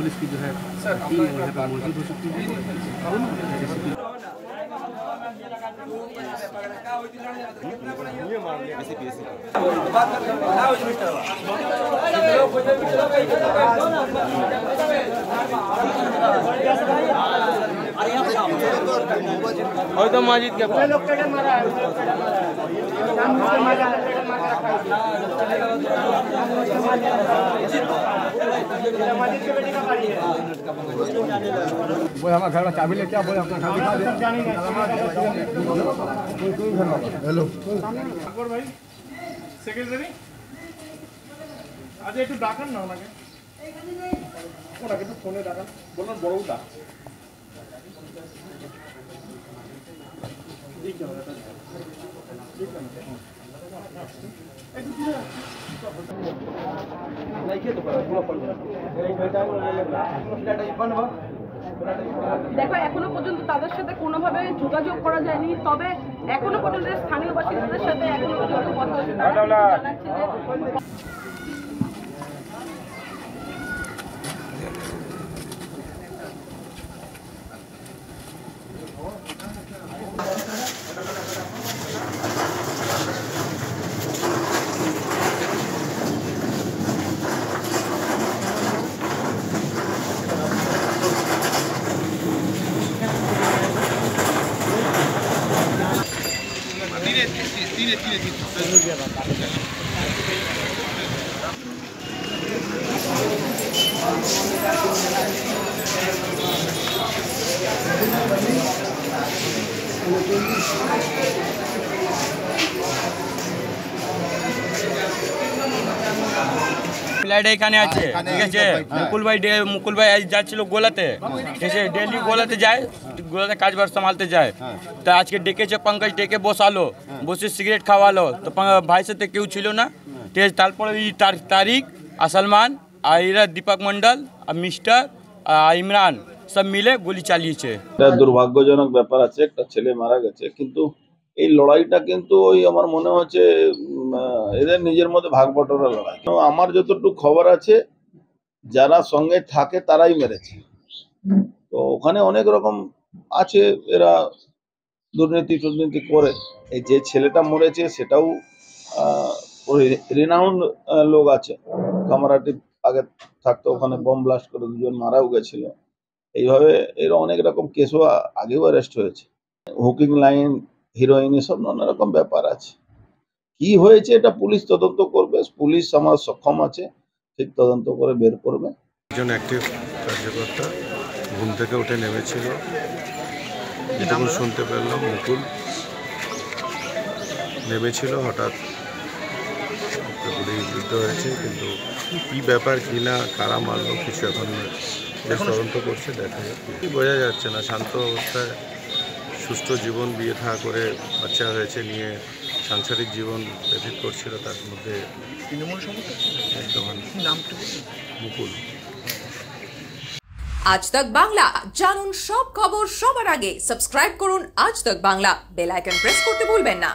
Police की जो है टीम यहाँ पर मौजूद हो चुकी है। तो माजिद क्या मारा है बोले हमारा घर का चाबी लेके आओ बोले अपना घर दिखा दे हेलो আকবর ভাই সেক্রেটারি আচ্ছা একটু ডাকান না ওনাকে ওনাকে একটু ফোনে ডাকান বলুন বড়বু ডাক দেখো, এখনও পর্যন্ত তাদের সাথে কোনোভাবে যোগাযোগ করা যায়নি, তবে এখনও পর্যন্ত স্থানীয় বাসিন্দাদের সাথে এখনও পর্যন্ত কথা হচ্ছে। তারা কিন্তু জানাচ্ছে যে ফ্ল্যাট এখানে আছে ঠিক আছে? মুকুল ভাই ডে- মুকুল ভাই আজ যাচ্ছিল গোলাতে ঠিক আছে ডেলি গোলাতে যায় গোলাতে কাজ বাজ সামালতে যায়। তা আজকে ডেকেছে পঙ্কজ ডেকে বসালো বসে সিগারেট খাওয়ালো। তো পঙ্ক- ভাইয়ের সাথে কেউ ছিল না ঠিক আছে? তারপরে এই তার- তারিক আর সলমান আর এরা দীপক মন্ডল আর মিস্টার আর ইমরান সব মিলে গুলি চালিয়েছে। এটা দুর্ভাগ্যজনক ব্যাপার আছে একটা ছেলে মারা গেছে কিন্তু এই লড়াইটা কিন্তু ওই আমার মনে হচ্ছে এদের নিজের মধ্যে ভাগ বটরা লড়াই। আমার যতটুকু খবর আছে, যারা সঙ্গে থাকে তারাই মেরেছে। তো ওখানে অনেক রকম আছে, এরা দুর্নীতি টুর্নীতি করে। এই যে ছেলেটা মরেছে, সেটাও রিনাউন্ড লোক আছে। কামারাটি আগে থাকতো, ওখানে বম ব্লাস্ট করে দুজন মারাও গেছিল। এইভাবে এর অনেক রকম কেসও আগেও অ্যারেস্ট হয়েছে। হুকিং লাইন হিরোইন এসব নানা রকম ব্যাপার আছে। কি হয়েছে এটা পুলিশ তদন্ত করবে? পুলিশ আমার সক্ষম আছে ঠিক তদন্ত করে বের করবে। একজন অ্যাক্টিভ কার্যকর্তা ঘুম থেকে উঠে নেমেছিল। যেটুকু শুনতে পেলাম মুকুল। নেমেছিল হঠাৎ। একটা গুলিবিদ্ধ হয়েছে কিন্তু কি ব্যাপার কি না কারা মারলো কিছু এখন তদন্ত করছে দেখা যাক। কি বোঝা যাচ্ছে না শান্ত অবস্থায় সুষ্ঠু জীবন বিয়ে থাকা করে বাচ্চা হয়েছে নিয়ে সাংসারিক জীবন ব্যতীত করছিল তার মধ্যে তৃণমূল মুকুল। আজ তক বাংলা জানুন সব খবর সবার আগে। সাবস্ক্রাইব করুন আজ তক বাংলা। বেল আইকন প্রেস করতে ভুলবেন না।